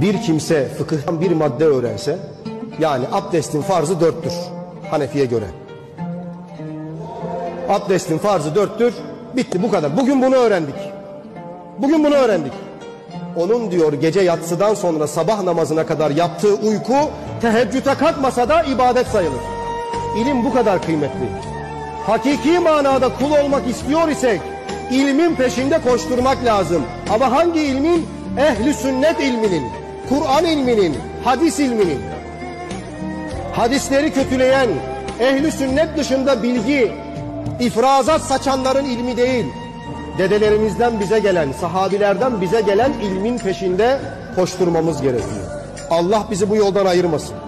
bir kimse fıkıhtan bir madde öğrense yani abdestin farzı dörttür Hanefi'ye göre. Abdestin farzı dörttür bitti bu kadar. Bugün bunu öğrendik. Bugün bunu öğrendik. Onun diyor gece yatsıdan sonra sabah namazına kadar yaptığı uyku teheccüde kalkmasa da ibadet sayılır. İlim bu kadar kıymetli. Hakiki manada kul olmak istiyor isek ilmin peşinde koşturmak lazım. Ama hangi ilmin? Ehli sünnet ilminin, Kur'an ilminin, hadis ilminin. Hadisleri kötüleyen, ehli sünnet dışında bilgi, ifrazat saçanların ilmi değil. Dedelerimizden bize gelen, sahabilerden bize gelen ilmin peşinde koşturmamız gerekiyor. Allah bizi bu yoldan ayırmasın.